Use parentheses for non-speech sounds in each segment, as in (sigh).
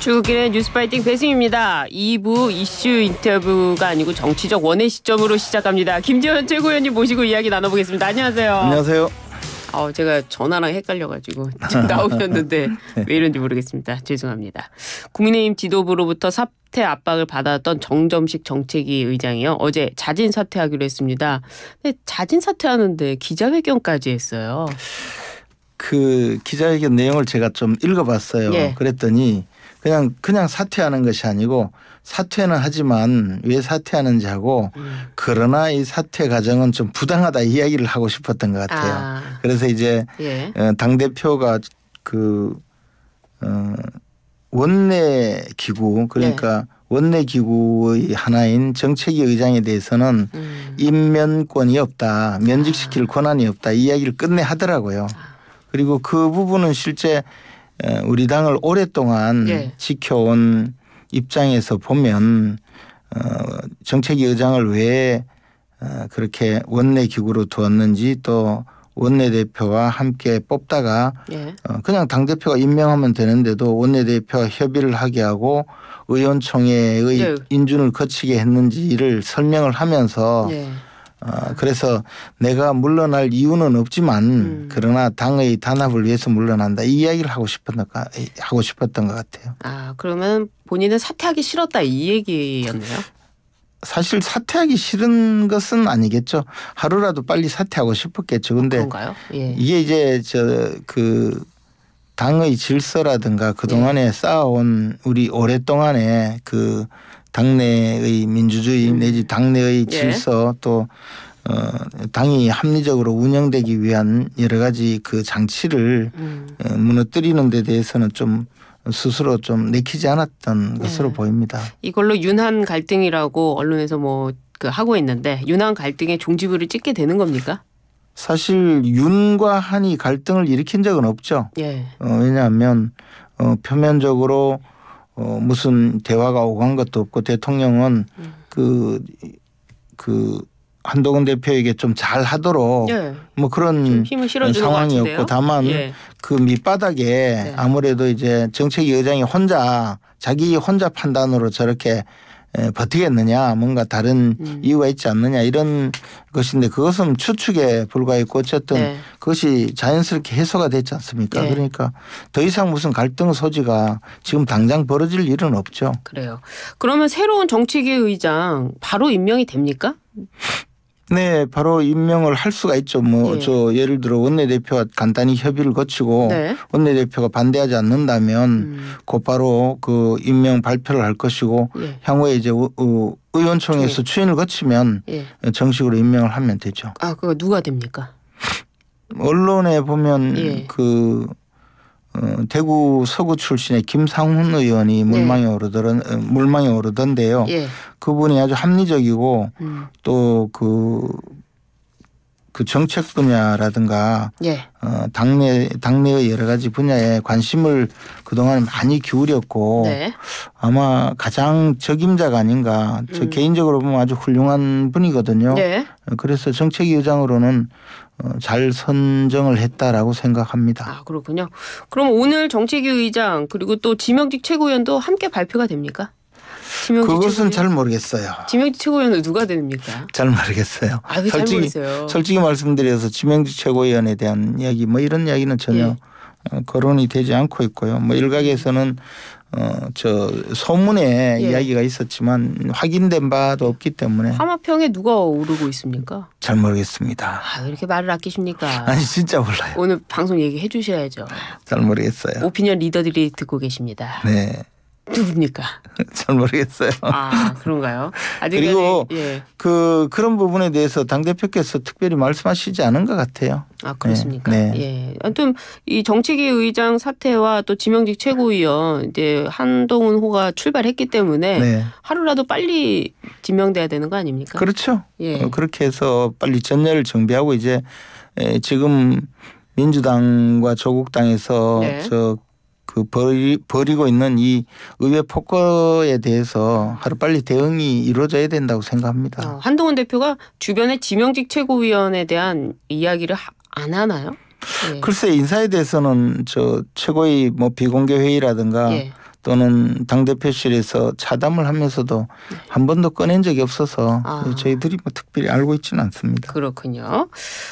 출국길의 뉴스파이팅 배승입니다. 2부 이슈 인터뷰가 아니고 정치적 원의 시점으로 시작합니다. 김재원 최고위원님 모시고 이야기 나눠보겠습니다. 안녕하세요. 안녕하세요. 어, 제가 전화랑 헷갈려가지고 지금 나오셨는데 (laughs) 왜 이런지 모르겠습니다. 죄송합니다. 국민의힘 지도부로부터 사퇴 압박을 받았던 정점식 정책위 의장이요. 어제 자진 사퇴하기로 했습니다. 근데 자진 사퇴하는데 기자회견까지 했어요. 그 기자회견 내용을 제가 좀 읽어봤어요. 예. 그랬더니 그냥 그냥 사퇴하는 것이 아니고 사퇴는 하지만 왜 사퇴하는지 하고 음. 그러나 이 사퇴 과정은 좀 부당하다 이야기를 하고 싶었던 것 같아요. 아, 그래서 이제 예. 당 대표가 그 어, 원내 기구 그러니까 원내 기구의 하나인 정책위 의장에 대해서는 음. 임면권이 없다, 면직시킬 아. 권한이 없다 이 이야기를 끝내 하더라고요. 그리고 그 부분은 실제 에, 우리 당을 오랫동안 예. 지켜온 입장에서 보면 어, 정책위 의장을 왜 어, 그렇게 원내 기구로 두었는지 또 원내 대표와 함께 뽑다가 예. 어, 그냥 당 대표가 임명하면 되는데도 원내 대표와 협의를 하게 하고 의원총회의 네. 인준을 거치게 했는지를 설명을 하면서 예. 어, 그래서 내가 물러날 이유는 없지만 음. 그러나 당의 단합을 위해서 물러난다 이 이야기를 하고 싶었던 거 하고 싶었던 것 같아요. 아 그러면 본인은 사퇴하기 싫었다 이 얘기였네요. 사실 사퇴하기 싫은 것은 아니겠죠. 하루라도 빨리 사퇴하고 싶었겠죠. 근데? 예. 이게 이제 저 그 당의 질서라든가 그 동안에 네. 쌓아온 우리 오랫동안의 그 당내의 민주주의 당내의 음. 예. 질서 또 어, 당이 합리적으로 운영되기 위한 여러 가지 그 장치를 음. 어, 무너뜨리는 데 대해서는 좀 스스로 좀 내키지 않았던 네. 것으로 보입니다. 이걸로 윤한 갈등이라고 언론에서 뭐 그 하고 있는데 윤한 갈등의 종지부를 찍게 되는 겁니까? 사실 윤과 한이 갈등을 일으킨 적은 없죠. 예. 어, 왜냐하면 어, 표면적으로 어, 무슨 대화가 오간 것도 없고 대통령은 음. 그, 그 한동훈 대표에게 좀 잘 하도록 예. 뭐 그런 상황이었고. 다만 예. 그 밑바닥에 네. 아무래도 이제 정책위 의장이 혼자 자기 혼자 판단으로 저렇게 에, 버티겠느냐 뭔가 다른 음. 이유가 있지 않느냐 이런 것인데 그것은 추측에 불과했고 어쨌든 네. 그것이 자연스럽게 해소가 됐지 않습니까? 네. 그러니까 더 이상 무슨 갈등 소지가 지금 당장 벌어질 일은 없죠. 그래요. 그러면 새로운 정치계 의장 바로 임명이 됩니까? 네, 바로 임명을 할 수가 있죠. 뭐 예. 저 예 를 들어 원내대표와 간단히 협의를 거치고 네. 원내대표가 반대하지 않는다면 음. 곧바로 그 임명 발표를 할 것이고 예. 향후에 이제 의- 의원총회에서 추인을 거치면 예. 정식으로 임명을 하면 되죠. 아 그거 누가 됩니까? 언론에 보면 예. 그 어, 대구 서구 출신의 김상훈 의원이 물망에 오르던 어, 물망에 오르던데요. 네. 예. 그분이 아주 합리적이고 음. 또그 그 정책 분야라든가 예. 어, 당내 당내의 여러 가지 분야에 관심을 그동안 많이 기울였고 네. 아마 가장 적임자가 아닌가. 저 음. 개인적으로 보면 아주 훌륭한 분이거든요. 네. 그래서 정책위 의장으로는 어, 잘 선정을 했다라고 생각합니다. 아 그렇군요. 그럼 오늘 정책위 의장 그리고 또 지명직 최고위원도 함께 발표가 됩니까? 그것은 최고위원? 잘 모르겠어요. 지명직 최고위원은 누가 됩니까? 잘 모르겠어요. 아, 솔직히 모르겠어요. 솔직히 말씀드려서 지명직 최고위원에 대한 이야기 뭐 이런 이야기는 전혀 예. 어, 거론이 되지 않고 있고요. 뭐 일각에서는 어저 소문에 예. 이야기가 있었지만 확인된 바도 없기 때문에 화마평에 누가 오르고 있습니까? 잘 모르겠습니다. 아, 왜 이렇게 말을 아끼십니까? (laughs) 아니 진짜 몰라요. 오늘 방송 얘기해 주셔야죠. 잘 모르겠어요. 오피니언 리더들이 듣고 계십니다. 네, 누굽니까? (laughs) 잘 모르겠어요. 아, 그런가요? 그리고 예. 그 그런 부분에 대해서 당 대표께서 특별히 말씀하시지 않은 것 같아요. 아, 그렇습니까? 네, 예. 아무튼 이 정치계 의장 사태와 또 지명직 최고위원 이제 한동훈 호가 출발했기 때문에 네, 하루라도 빨리 지명돼야 되는 거 아닙니까? 그렇죠. 예. 어, 그렇게 해서 빨리 전열을 정비하고 이제 에, 지금 민주당과 조국당에서 네. 저 그 버리, 버리고 있는 이 의회 폭거에 대해서 하루 빨리 대응이 이루어져야 된다고 생각합니다. 어, 한동훈 대표가 주변의 지명직 최고위원에 대한 이야기를 하- 안 하나요? 예. 글쎄 인사에 대해서는 저 최고의 뭐 비공개 회의라든가 예. 또는 당 대표실에서 차담을 하면서도 한 번도 꺼낸 적이 없어서 아. 저희들이 뭐 특별히 알고 있지는 않습니다. 그렇군요.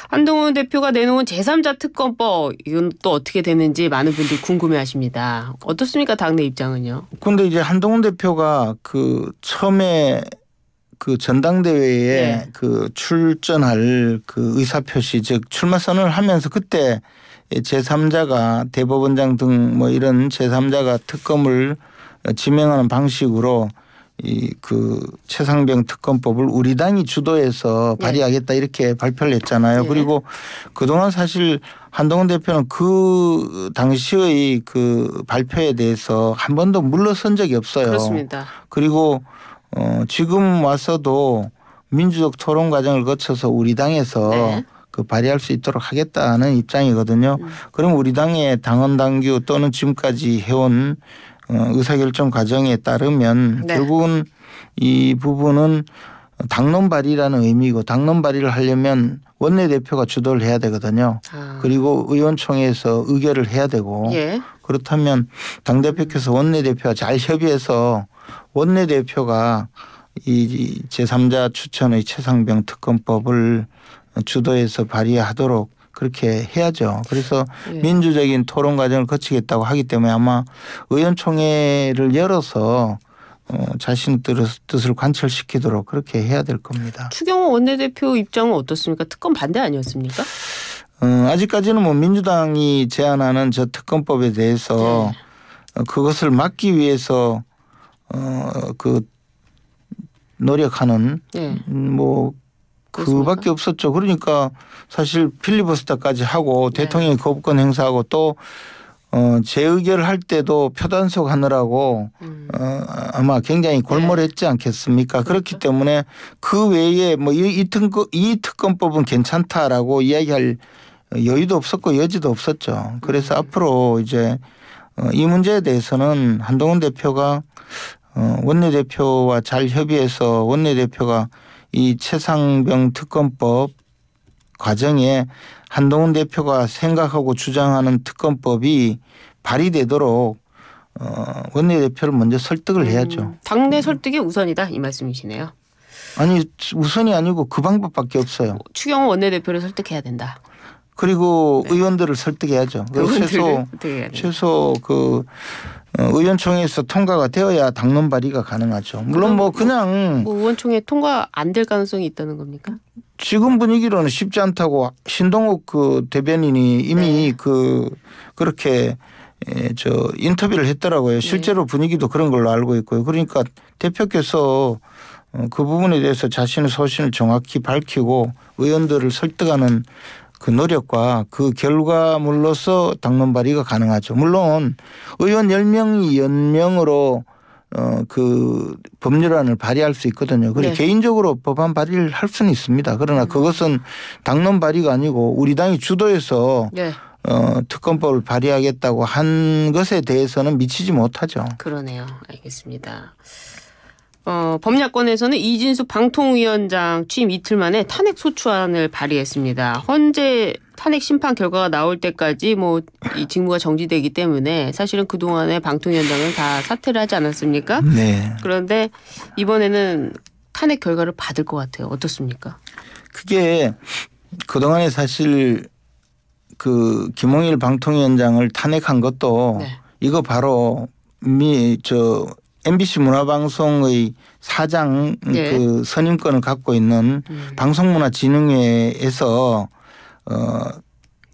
한동훈 대표가 내놓은 제3자 특검법 이건 또 어떻게 되는지 많은 분들이 궁금해하십니다. 어떻습니까 당내 입장은요? 근데 이제 한동훈 대표가 그 처음에 그 전당대회에 네. 그 출전할 그 의사표시 즉 출마 선언을 하면서 그때 제3자가 대법원장 등 뭐 이런 제3자가 특검을 지명하는 방식으로 이 그 최상병 특검법을 우리 당이 주도해서 네. 발의하겠다 이렇게 발표를 했잖아요. 네. 그리고 그동안 사실 한동훈 대표는 그 당시의 그 발표에 대해서 한 번도 물러선 적이 없어요. 그렇습니다. 그리고 어 지금 와서도 민주적 토론 과정을 거쳐서 우리 당에서 네. 그 발의할 수 있도록 하겠다는 입장이거든요. 음. 그럼 우리 당의 당원 당규 또는 지금까지 해온 어, 의사결정 과정에 따르면 네. 결국은 이 부분은 당론 발의라는 의미고 당론 발의를 하려면 원내대표가 주도를 해야 되거든요. 아. 그리고 의원총회에서 의결을 해야 되고 예. 그렇다면 당대표께서 원내대표와 잘 협의해서 원내대표가 이 제3자 추천의 최상병 특검법을 주도해서 발의하도록 그렇게 해야죠. 그래서 예. 민주적인 토론 과정을 거치겠다고 하기 때문에 아마 의원총회를 열어서 어, 자신의 뜻- 뜻을 관철시키도록 그렇게 해야 될 겁니다. 추경호 원내대표 입장은 어떻습니까? 특검 반대 아니었습니까? 어, 아직까지는 뭐 민주당이 제안하는 저 특검법에 대해서 네. 어, 그것을 막기 위해서 어 그 노력하는 예. 음, 뭐 그밖에 없었죠. 그러니까 사실 필리버스터까지 하고 네. 대통령이 거부권 행사하고 또 어, 재의결을 할 때도 표단속 하느라고 음. 어, 아마 굉장히 골몰했지 않겠습니까? 그렇기 그렇죠. 때문에 그 외에 뭐이 특검 이 특검법은 괜찮다라고 이야기할 여유도 없었고 여지도 없었죠. 그래서 음. 앞으로 이제 어, 이 문제에 대해서는 한동훈 대표가 어, 원내대표와 잘 협의해서 원내대표가 이 최상병 특검법 과정에 한동훈 대표가 생각하고 주장하는 특검법이 발의되도록 어, 원내대표를 먼저 설득을 해야죠. 음, 당내 설득이 우선이다 이 말씀이시네요. 아니 우선이 아니고 그 방법밖에 없어요. 추경호 원내대표를 설득해야 된다. 그리고 네. 의원들을 설득해야죠. 그분들을 최소. 최소 그 어, 의원총회에서 통과가 되어야 당론 발의가 가능하죠. 물론 뭐 그냥 뭐 의원총회 통과 안 될 가능성이 있다는 겁니까? 지금 분위기로는 쉽지 않다고 신동욱 그 대변인이 이미 네. 그 그렇게 에, 저 인터뷰를 했더라고요. 실제로 분위기도 그런 걸로 알고 있고요. 그러니까 대표께서 어, 그 부분에 대해서 자신의 소신을 정확히 밝히고 의원들을 설득하는 그 노력과 그 결과물로서 당론 발의가 가능하죠. 물론 의원 10명이 연명으로 어, 그 법률안을 발의할 수 있거든요. 그리고 네. 개인적으로 법안 발의를 할 수는 있습니다. 그러나 그것은 당론 발의가 아니고 우리 당이 주도해서 네, 어, 특검법을 발의하겠다고 한 것에 대해서는 미치지 못하죠. 그러네요. 알겠습니다. 어, 법야권에서는 이진숙 방통위원장 취임 이틀 만에 탄핵 소추안을 발의했습니다. 헌재 탄핵 심판 결과가 나올 때까지 뭐 이 직무가 정지되기 때문에 사실은 그 동안에 방통위원장은 다 사퇴를 하지 않았습니까? 네. 그런데 이번에는 탄핵 결과를 받을 것 같아요. 어떻습니까? 그게 그동안에 사실 그 김홍일 방통위원장을 탄핵한 것도 네. 이거 바로 미 저 MBC 문화방송의 사장 네. 그 선임권을 갖고 있는 음. 방송문화진흥회에서 어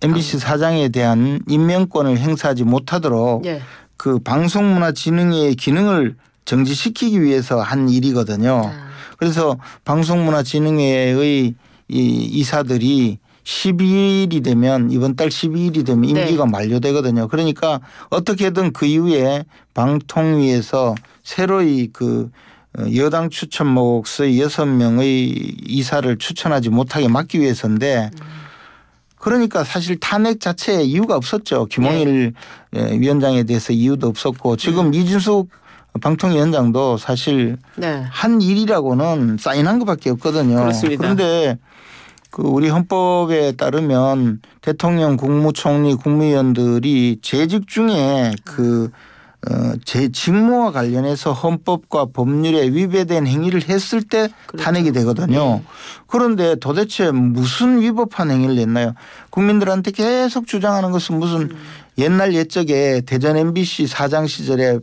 MBC 사장에 대한 임명권을 행사하지 못하도록 예. 그 방송문화진흥회의 기능을 정지시키기 위해서 한 일이거든요. 아, 그래서 방송문화진흥회의 이 이사들이 12일이 되면 이번 달 12일이 되면 네. 임기가 만료되거든요. 그러니까 어떻게든 그 이후에 방통위에서 새로이 그 어, 여당 추천 몫의 여섯 명의 이사를 추천하지 못하게 막기 위해서인데 그러니까 사실 탄핵 자체에 이유가 없었죠. 김홍일 네. 예, 위원장에 대해서 이유도 없었고 지금 이준숙 방통위원장도 사실 네. 한 일이라고는 사인한 것밖에 없거든요. 그렇습니다. 그런데 그 우리 헌법에 따르면 대통령, 국무총리, 국무위원들이 재직 중에 그 어, 제 직무와 관련해서 헌법과 법률에 위배된 행위를 했을 때 그렇죠. 탄핵이 되거든요. 네. 그런데 도대체 무슨 위법한 행위를 냈나요? 국민들한테 계속 주장하는 것은 무슨 음. 옛날 옛적에 대전 MBC 사장 시절에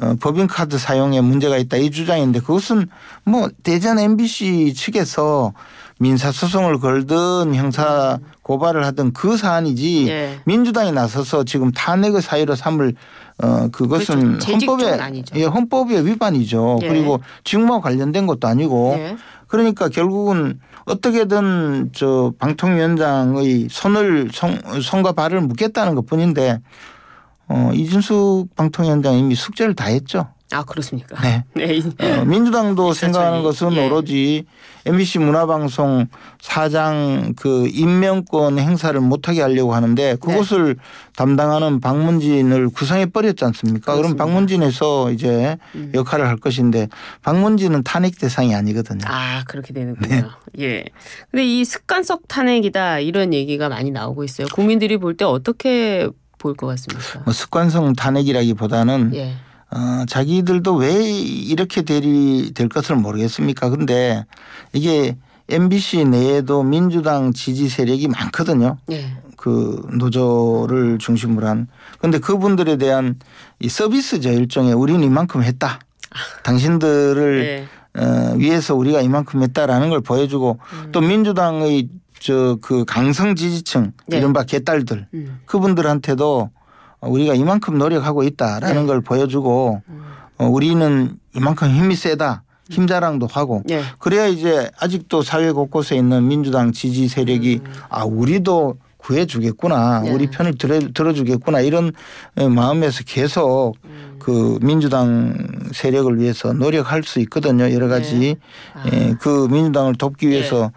어, 법인카드 사용에 문제가 있다 이 주장인데 그것은 뭐 대전 MBC 측에서 민사소송을 걸든 형사 고발을 하든 그 사안이지 예. 민주당이 나서서 지금 탄핵의 사유로 삼을 어 그것은 그렇죠. 헌법에. 예, 헌법의 위반이죠. 예. 그리고 직무와 관련된 것도 아니고 예. 그러니까 결국은 어떻게든 저 방통위원장의 손을 손, 손과 발을 묶겠다는 것뿐인데 어 이준숙 방통위원장 이미 숙제를 다 했죠. 아 그렇습니까? 네. (laughs) 네. 어, 민주당도 생각하는 이. 것은 예. 오로지 MBC 문화방송 사장 그 임명권 행사를 못하게 하려고 하는데 그것을 담당하는 박문진을 구성해 버렸지 않습니까? 그럼 그렇습니다. 박문진에서 이제 음. 역할을 할 것인데 박문진은 탄핵 대상이 아니거든요. 아 그렇게 되는군요. 네. 예. 근데 이 습관성 탄핵이다 이런 얘기가 많이 나오고 있어요. 국민들이 볼 때 어떻게 볼것 같습니까? 뭐 습관성 탄핵이라기보다는 예. 어, 자기들도 왜 이렇게 될이 될 것을 모르겠습니까? 근데 이게 MBC 내에도 민주당 지지 세력이 많거든요. 예. 그 노조를 중심으로 한. 근데 그분들에 대한 이 서비스죠. 일종의 우리는 이만큼 했다. 당신들을 예. 어, 위해서 우리가 이만큼 했다라는 걸 보여주고 음. 또 민주당의 저 그 강성 지지층 네. 이른바 개딸들 음. 그분들한테도 우리가 이만큼 노력하고 있다라는 네. 걸 보여주고 음. 어, 우리는 이만큼 힘이 세다 힘자랑도 하고 예. 그래야 이제 아직도 사회 곳곳에 있는 민주당 지지 세력이 아 우리도 구해주겠구나 음. 네. 우리 편을 들어, 들어주겠구나 이런 어, 마음에서 계속 음. 그 민주당 세력을 위해서 노력할 수 있거든요 여러 가지 네. 아. 예, 그 민주당을 돕기 위해서 어,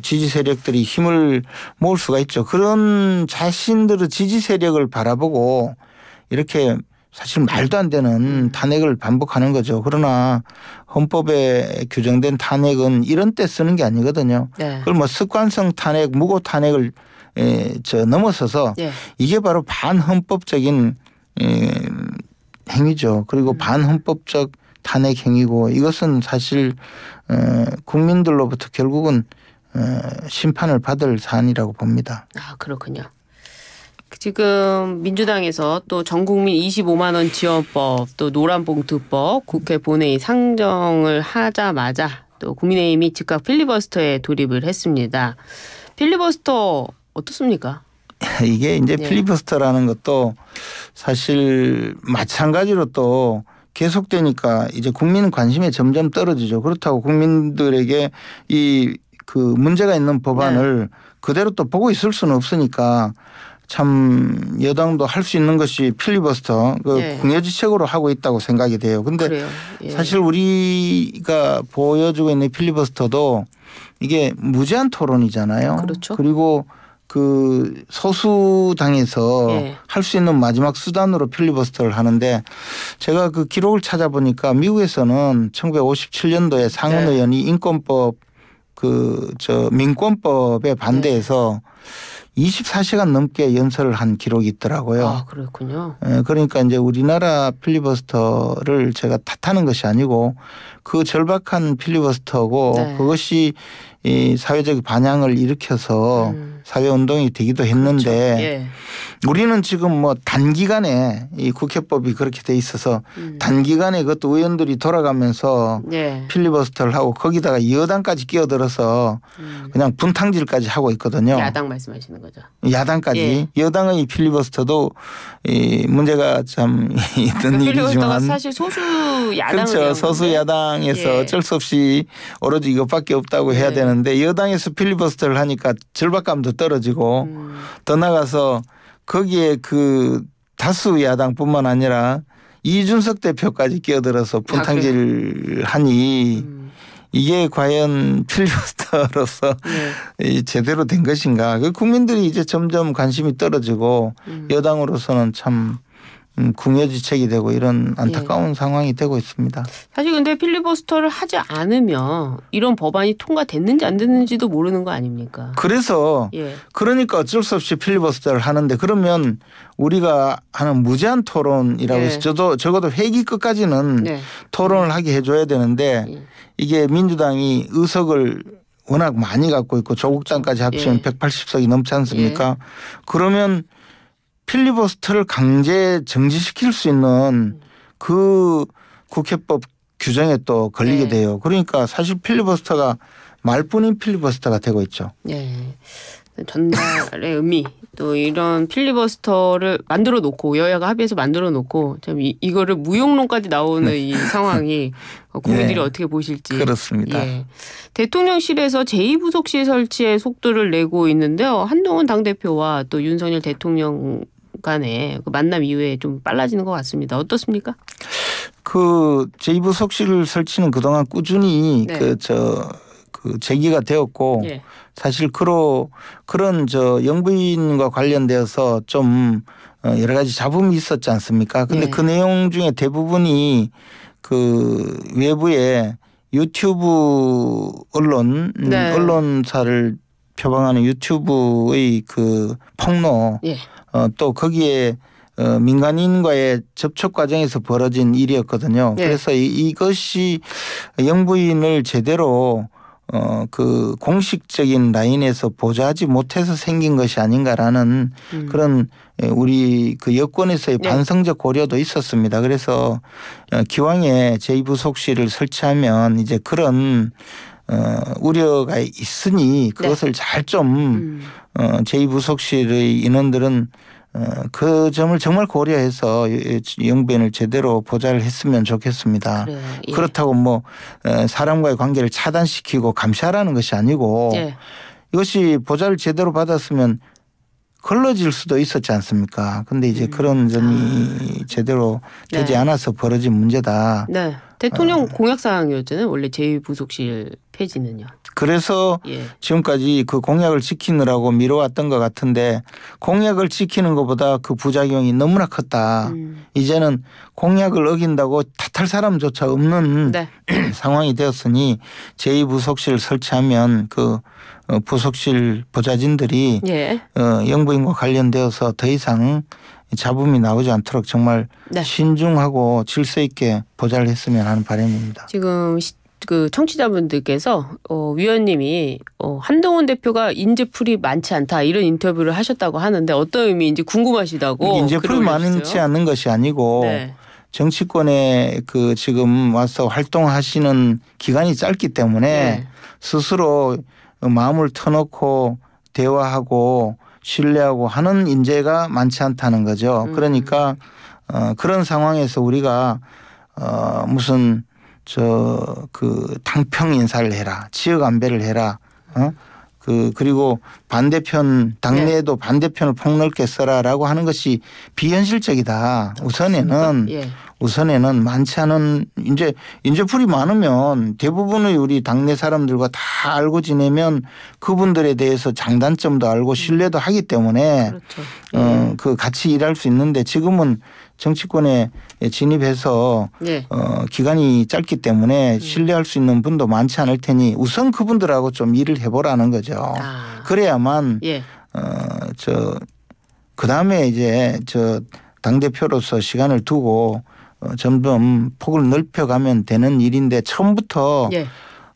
지지 세력들이 힘을 모을 수가 있죠 그런 자신들의 지지 세력을 바라보고 이렇게 사실 말도 안 되는 음. 탄핵을 반복하는 거죠. 그러나 헌법에 규정된 탄핵은 이런 때 쓰는 게 아니거든요. 네. 그걸 뭐 습관성 탄핵, 무고 탄핵을 에, 저 넘어서서 예. 이게 바로 반헌법적인 에, 행위죠. 그리고 반헌법적 탄핵 행위고 이것은 사실 에, 국민들로부터 결국은 에, 심판을 받을 사안이라고 봅니다. 아 그렇군요. 지금 민주당에서 또 전국민 25만 원 지원법, 또 노란봉투법, 국회 본회의 상정을 하자마자 또 국민의힘이 즉각 필리버스터에 돌입을 했습니다. 필리버스터 어떻습니까? (laughs) 이게 이제 네. 필리버스터라는 것도 사실 마찬가지로 또 계속되니까 이제 국민 관심이 점점 떨어지죠. 그렇다고 국민들에게 이 그 문제가 있는 법안을 네. 그대로 또 보고 있을 수는 없으니까 참 여당도 할 수 있는 것이 필리버스터 그 네. 궁여지책으로 하고 있다고 생각이 돼요. 근데. 예. 사실 우리가 보여주고 있는 필리버스터도 이게 무제한 토론이잖아요. 그렇죠. 그리고 그 소수당에서 예. 할수 있는 마지막 수단으로 필리버스터를 하는데 제가 그 기록을 찾아보니까 미국에서는 1957년도에 상원 네. 의원이 인권법 그 저 민권법에 반대해서 네. 24시간 넘게 연설을 한 기록이 있더라고요. 아 그렇군요. 예, 그러니까 이제 우리나라 필리버스터를 제가 탓하는 것이 아니고 그 절박한 필리버스터고 네. 그것이 이 사회적 반향을 일으켜서 음. 사회 운동이 되기도 했는데 예. 우리는 지금 뭐 단기간에 이 국회법이 그렇게 돼 있어서 음. 단기간에 그것도 의원들이 돌아가면서 예. 필리버스터를 하고 거기다가 여당까지 끼어들어서 음. 그냥 분탕질까지 하고 있거든요. 야당 말씀하시는 거죠. 야당까지 여당의 필리버스터도 이 문제가 참 (laughs) 있는 그 일이지만 사실 소수 야당을 그렇죠 소수. 야당에서 예. 어쩔 수 없이 오로지 이것밖에 없다고 해야 예. 되는데 여당에서 필리버스터를 하니까 절박감도 떨어지고 음. 더 나가서 거기에 그 다수 야당뿐만 아니라 이준석 대표까지 끼어들어서 분탕질 하니 음. 이게 과연 필리버스터로서 예. 이 제대로 된 것인가? 그 국민들이 이제 점점 관심이 떨어지고 음. 여당으로서는 참 음, 궁여지책이 되고 이런 안타까운 예. 상황이 되고 있습니다. 사실 근데 필리버스터를 하지 않으면 이런 법안이 통과됐는지 안 됐는지도 모르는 거 아닙니까? 그래서 예. 그러니까 어쩔 수 없이 필리버스터를 하는데 그러면 우리가 하는 무제한 토론이라고 네. 해서 저도 적어도 회기 끝까지는 네. 토론을 하게 해줘야 되는데 예. 이게 민주당이 의석을 워낙 많이 갖고 있고 조국당까지 합치면 예. 180석이 넘지 않습니까? 예. 그러면 필리버스터를 강제 정지시킬 수 있는 그 국회법 규정에 또 걸리게 네. 돼요. 그러니까 사실 필리버스터가 말뿐인 필리버스터가 되고 있죠. 네. 전달의 의미 또 이런 필리버스터를 만들어 놓고 여야가 합의해서 만들어 놓고 참 이, 이거를 무용론까지 나오는 네. 이 상황이 (laughs) 국민들이 네. 어떻게 보실지 그렇습니다. 예. 대통령실에서 제2부속실 설치에 속도를 내고 있는데요. 한동훈 당대표와 또 윤석열 대통령 간의 그 만남 이후에 좀 빨라지는 것 같습니다. 어떻습니까? 그 제2부속실 설치는 그동안 꾸준히 네. 그저 그 제기가 되었고 예. 사실 그로 그런 저 영부인과 관련되어서 좀 어, 여러 가지 잡음이 있었지 않습니까? 근데 예. 그 내용 중에 대부분이 그 외부에 유튜브 언론 음, 네. 언론사를 표방하는 유튜브의 그 폭로 예. 어, 또 거기에 어, 민간인과의 접촉 과정에서 벌어진 일이었거든요. 네. 그래서 이, 이것이 영부인을 제대로 어, 그 공식적인 라인에서 보좌하지 못해서 생긴 것이 아닌가라는 음. 그런 우리 그 여권에서의 네. 반성적 고려도 있었습니다. 그래서 어, 기왕에 제2부속실을 설치하면 이제 그런 어, 우려가 있으니 그것을 네. 잘좀 음. 어, 제2부속실의 인원들은 어, 그 점을 정말 고려해서 영변을 제대로 보좌를 했으면 좋겠습니다. 그래, 예. 그렇다고 뭐 어, 사람과의 관계를 차단시키고 감시하라는 것이 아니고 예. 이것이 보좌를 제대로 받았으면 걸러질 수도 있었지 않습니까? 근데 이제 음. 그런 점이 아. 제대로 되지 네. 않아서 벌어진 문제다. 네. 대통령 어. 공약 사항이었잖아요. 원래 제2부속실 폐지는요. 그래서 예. 지금까지 그 공약을 지키느라고 미뤄왔던 것 같은데 공약을 지키는 것보다 그 부작용이 너무나 컸다. 음. 이제는 공약을 어긴다고 탓할 사람조차 없는 네. (clears throat) 상황이 되었으니 제2부속실 설치하면 그 어, 부속실 보좌진들이 예. 어, 영부인과 관련되어서 더 이상 잡음이 나오지 않도록 정말 네. 신중하고 질서 있게 보좌를 했으면 하는 바람입니다. 지금 그 청취자분들께서 어, 위원님이 어, 한동훈 대표가 인재풀이 많지 않다 이런 인터뷰를 하셨다고 하는데 어떤 의미인지 궁금하시다고 인재풀이 많지 않은 것이 아니고 네. 정치권에 그 지금 와서 활동하시는 기간이 짧기 때문에 네. 스스로 마음을 터놓고 대화하고 신뢰하고 하는 인재가 많지 않다는 거죠. 음. 그러니까 어, 그런 상황에서 우리가 어, 무슨 저 그 당평 인사를 해라, 지역 안배를 해라, 어? 그 그리고 반대편 당내에도 네. 반대편을 폭넓게 써라라고 하는 것이 비현실적이다. 우선에는 예. 우선에는 많지 않은 이제 인재풀이 많으면 대부분의 우리 당내 사람들과 다 알고 지내면 그분들에 대해서 장단점도 알고 신뢰도 하기 때문에 그렇죠. 어, 그 같이 일할 수 있는데 지금은 정치권에 진입해서 네. 어, 기간이 짧기 때문에 음. 신뢰할 수 있는 분도 많지 않을 테니 우선 그분들하고 좀 일을 해보라는 거죠. 아. 그래야만 예. 어 저 그 다음에 이제 저 당 대표로서 시간을 두고 어, 점점 폭을 넓혀가면 되는 일인데 처음부터 예.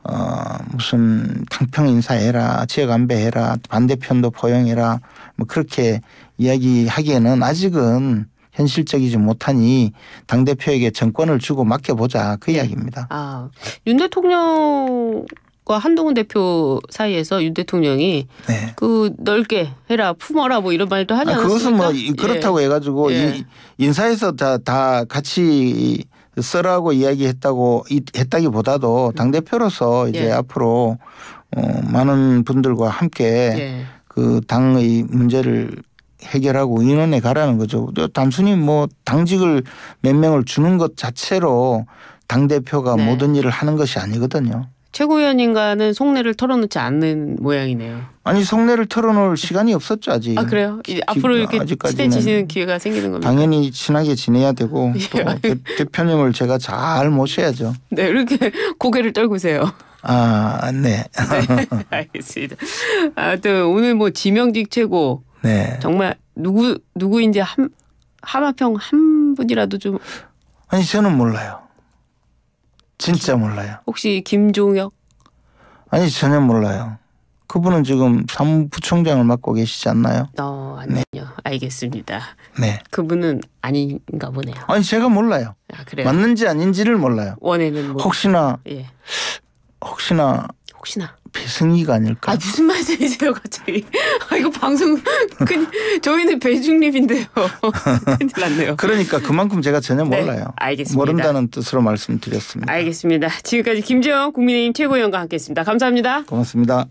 어, 무슨 당평 인사해라, 지역 안배해라, 반대편도 포용해라, 뭐 그렇게 이야기하기에는 아직은 현실적이지 못하니 당 대표에게 정권을 주고 맡겨보자 그 네. 이야기입니다. 아, 윤 대통령 과 한동훈 대표 사이에서 윤 대통령이 네. 그 넓게 해라 품어라 뭐 이런 말도 하지 않았습니까? 그것은 뭐 그렇다고 예. 해가지고 예. 인사에서 다, 다 같이 써라고 이야기했다고 했다기보다도 당 대표로서 이제 예. 앞으로 어, 많은 분들과 함께 예. 그 당의 문제를 해결하고 인원에 가라는 거죠. 단순히 뭐 당직을 몇 명을 주는 것 자체로 당 대표가 네. 모든 일을 하는 것이 아니거든요. 최고위원님과는 속내를 털어놓지 않는 모양이네요. 아니 속내를 털어놓을 시간이 없었죠 아직. 아 그래요? 지- 앞으로 이렇게 친해지시는 기회가 생기는 겁니다. 당연히 친하게 지내야 되고 (laughs) 예. 또 대, 대표님을 제가 잘 모셔야죠. 네 이렇게 (laughs) 고개를 떨구세요. 아, 네. (laughs) 알겠습니다. 아무튼 오늘 뭐 지명직 최고 네. 정말 누구 누구인지 한 하마평 한 분이라도 좀 아니 저는 몰라요. 진짜 몰라요. 혹시 김종혁 아니 전혀 몰라요. 그분은 지금 사무부총장을 맡고 계시지 않나요? 어 아니요 알겠습니다. 네. 그분은 아닌가 보네요. 아니 제가 몰라요. 아 그래요. 맞는지 아닌지를 몰라요. 원에는 뭐 혹시나 예 혹시나 혹시나 배승희가 아닐까? 아 무슨 말씀이세요 갑자기? 아 이거 방송 큰 저희는 배중립인데요. 큰일 났네요. (laughs) 그러니까 그만큼 제가 전혀 네, 몰라요. 알겠습니다. 모른다는 뜻으로 말씀드렸습니다. 알겠습니다. 지금까지 김재영 국민의힘 최고위원과 함께했습니다. 감사합니다. 고맙습니다.